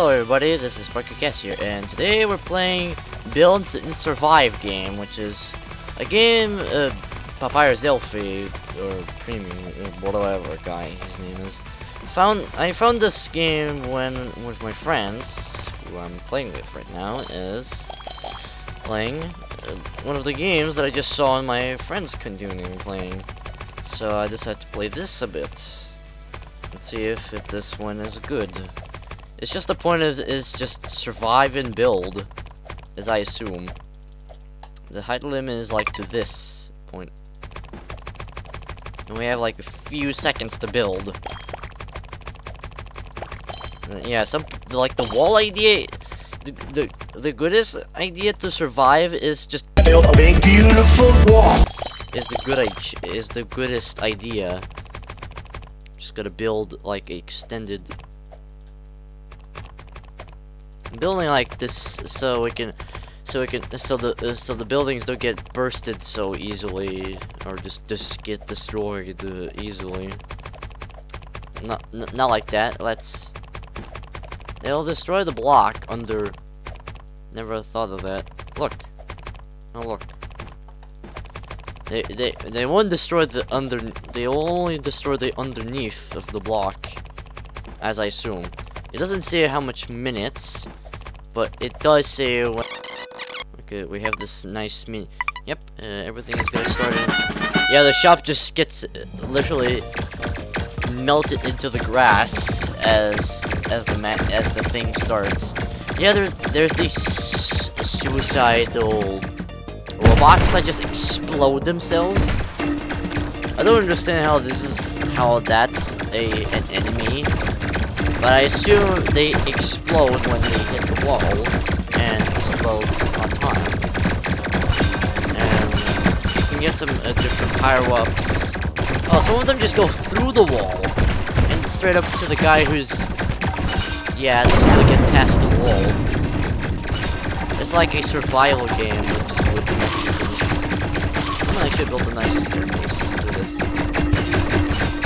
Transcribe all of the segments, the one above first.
Hello everybody, this is SparkyCas here, and today we're playing Build and Survive game, which is a game, uh, Papyrus Delphi, or Premium, or whatever guy his name is. Found I found this game when with my friends, who I'm playing with right now, is playing uh, one of the games that I just saw my friends continuing playing. So I decided to play this a bit. Let's see if, if this one is good. It's just the point of is just survive and build, as I assume. The height limit is like to this point. And we have like a few seconds to build. And yeah, some like the wall idea the, the the goodest idea to survive is just build a big beautiful wall. is the good i- is the goodest idea. Just gotta build like extended building like this so we can so we can so the so the buildings don't get bursted so easily or just just get destroyed uh, easily. Not not like that. Let's. They'll destroy the block under. Never thought of that. Look. Oh look. They they they won't destroy the under. They only destroy the underneath of the block, as I assume. It doesn't say how much minutes, but it does say when. Okay, we have this nice min. Yep, uh, everything is gonna start. In. Yeah, the shop just gets uh, literally melted into the grass as as the as the thing starts. Yeah, there's there's these suicidal robots that just explode themselves. I don't understand how this is how that's a an enemy, but I assume they explode when they hit the wall and explode on time. And you can get some uh, different pyro ups. Oh, some of them just go through the wall and straight up to the guy who's yeah, just to get past the wall. It's like a survival game with just with Mexicans. I'm actually build a nice staircase for this.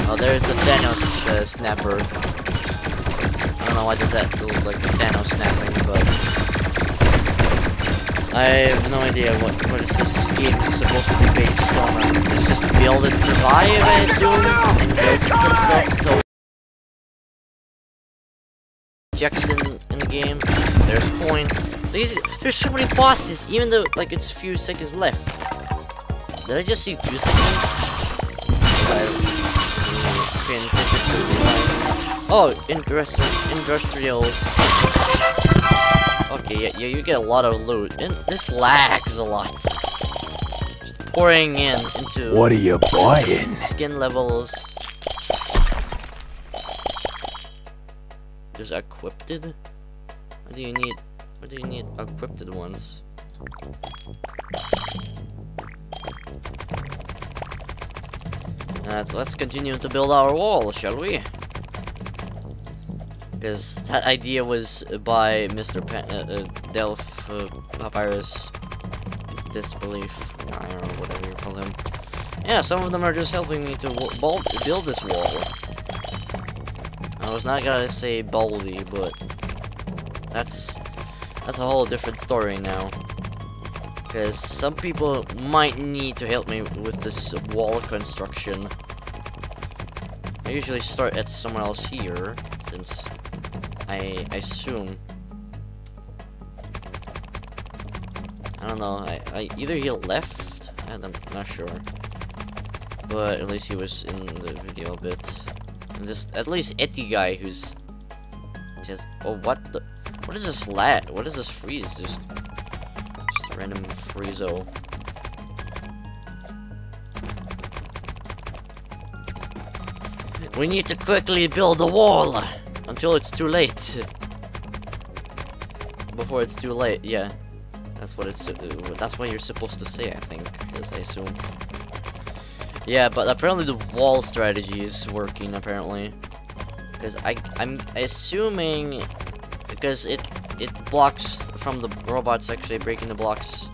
Oh, there's the Thanos uh, snapper. I know why does that look like Thanos snapping, but I have no idea what what is this game is supposed to be based on. It's just build and survive, I assume, and build some stuff. So Jackson in the game. There's points. These there's so many bosses, even though like it's few seconds left. Did I just see two seconds? Oh, industrial industrials. Okay, yeah, yeah, you get a lot of loot. And this lags a lot. Just pouring in into What are you buying? skin levels. There's equipped. What do you need? What do you need equipped ones? Let's continue to build our wall, shall we? Because that idea was by Mr. Pa uh, uh, Delph uh, Papyrus Disbelief, I don't know, whatever you call him. Yeah, some of them are just helping me to build this wall. I was not gonna say Baldy, but that's that's a whole different story now. Because some people might need to help me with this wall construction. I usually start at somewhere else here, since I, assume. I don't know, I, I either he left, I'm not sure. But at least he was in the video a bit. And this, at least Etty guy who's just, oh what the, what is this lat, what is this freeze, just, just random freezo. We need to quickly build a wall until it's too late. Before it's too late, yeah. That's what it's. Uh, that's what you're supposed to say, I think, as I assume. Yeah, but apparently the wall strategy is working. Apparently, because I I'm assuming because it it blocks from the robots actually breaking the blocks,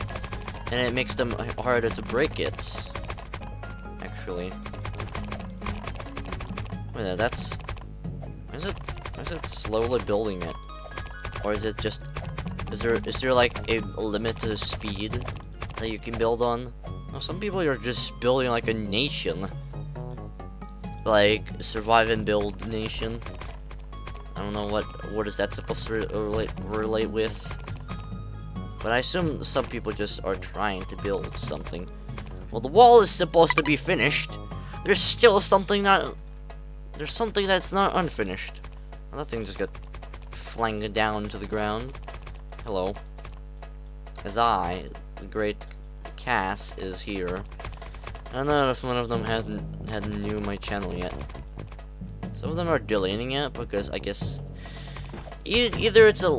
and it makes them harder to break it. Actually, wait, that's is it is it slowly building it? Or is it just is there is there like a limit to speed that you can build on? Some people are just building like a nation. Like survive and build nation. I don't know what what is that supposed to relate relate with. But I assume some people just are trying to build something. Well, the wall is supposed to be finished. There's still something not... There's something that's not unfinished. That thing just got flanged down to the ground. Hello. As I, the great Cass, is here. I don't know if one of them hadn't had new my channel yet. Some of them are deleting it because I guess e either it's a,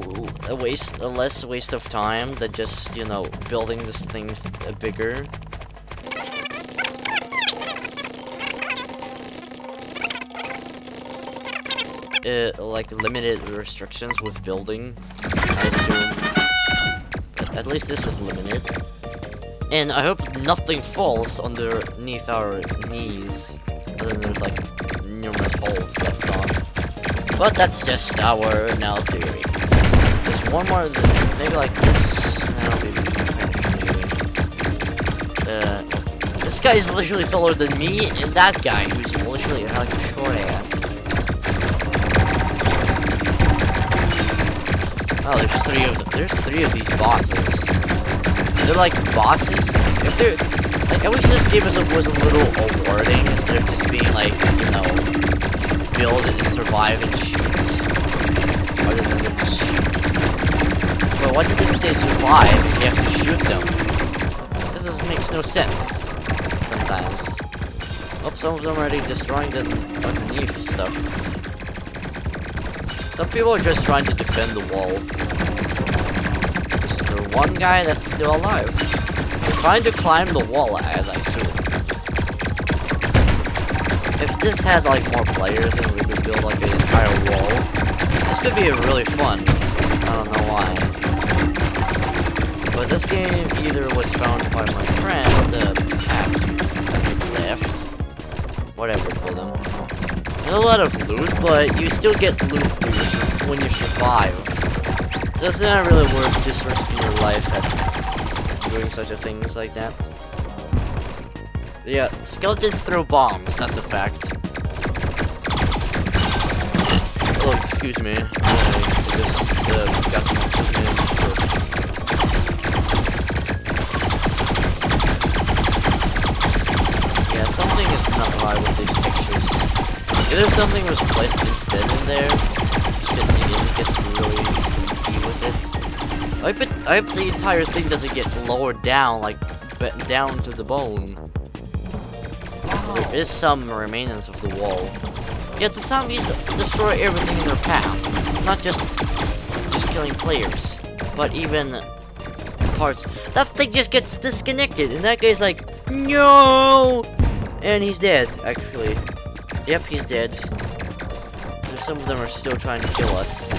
a waste, a less waste of time than just you know building this thing bigger, uh, like limited restrictions with building, I assume. At least this is limited. And I hope nothing falls underneath our knees. Other than there's like numerous holes left on. But that's just our now theory. There's one more, maybe like this. No, maybe uh, this guy is literally taller than me, and that guy who's literally like a short ass. Oh, there's three of them. There's three of these bosses. They're like bosses. If they're like, I wish this game was a, was a little awarding instead of just being like, you know, build and survive and shoot. Other than just shoot. But what does it say survive if you have to shoot them? This just makes no sense. Sometimes. Oh, some of them are already destroying the underneath stuff. Some people are just trying to defend the wall. Is there one guy that's still alive? They're trying to climb the wall, as I assume. If this had like more players and we could build like an entire wall, this could be really fun. I don't know why. But this game either was found by my friend, the cat left, whatever call them. There's a lot of loot, but you still get loot when you survive. So it's not really worth just risking your life at doing such a things like that. Yeah, skeletons throw bombs, that's a fact. Oh, excuse me. I just uh, got some Yeah, something is not right with these textures. Either something was placed instead in there, it gets really with it. I I hope the entire thing doesn't get lowered down, like, down to the bone. There is some remains of the wall. Yet the zombies destroy everything in their path. Not just just killing players, but even parts. That thing just gets disconnected, and that guy's like, no! And he's dead, actually. Yep, he's dead. Some of them are still trying to kill us.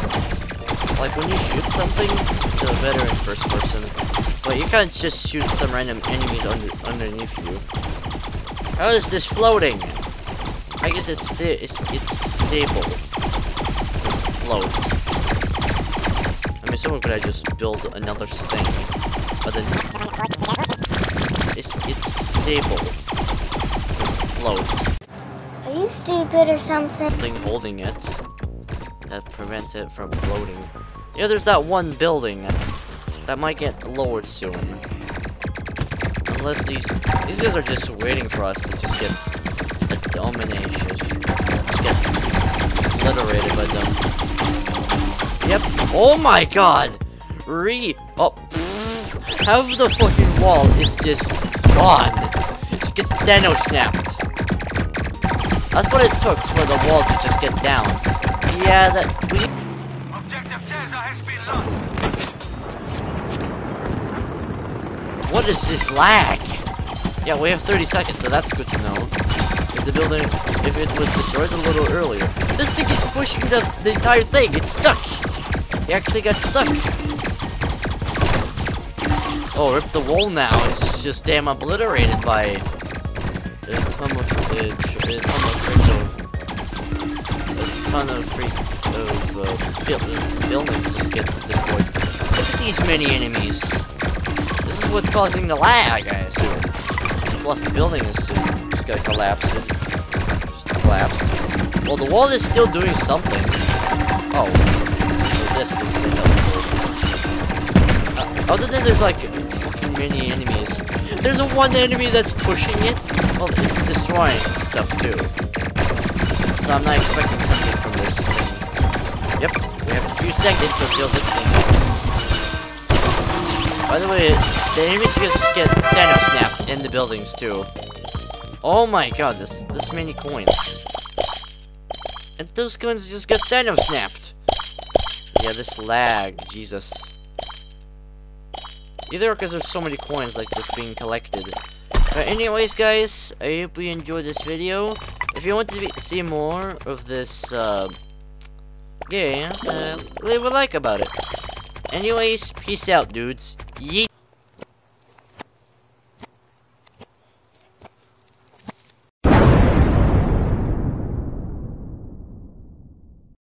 Like, when you shoot something, it's better in first person. But you can't just shoot some random enemies under underneath you. How is this floating? I guess it's sti it's it's stable. Float. I mean, someone could have just build another thing, but then it's it's stable. Float. Are you stupid or something? Something holding it that prevents it from floating. Yeah, there's that one building that might get lowered soon. Unless these these guys are just waiting for us to just get a domination. Get obliterated by them. Yep. Oh my god! Re oh half the fucking wall is just gone. It just gets Thanos snapped. That's what it took for the wall to just get down. Yeah, that we Objective Caesar has been lost. What is this lag? Yeah, we have 30 seconds, so that's good to know. If the building, if it was destroyed a little earlier. This thing is pushing the, the entire thing. It's stuck. He actually got stuck. Oh, rip the wall now. It's just, just damn obliterated by a ton of, a ton of, a ton of free of uh, buil- buildings just get destroyed. Look at these many enemies. This is what's causing the lag, I assume. Plus the building is just, just gonna collapse. Just collapse. Well, the wall is still doing something. Oh, so this is helpful. Uh, other than there's like many enemies. There's a one enemy that's pushing it. It's destroying stuff too. So I'm not expecting something from this thing. Yep, we have a few seconds until this thing ends. By the way, the enemies just get Thanos snapped in the buildings too. Oh my god, this this many coins. And those coins just get Thanos snapped. Yeah, this lag, Jesus. Either because there's so many coins like this being collected. But anyways, guys, I hope you enjoyed this video. If you want to be, see more of this uh, game, uh, leave a like about it. Anyways, peace out, dudes. Yeet.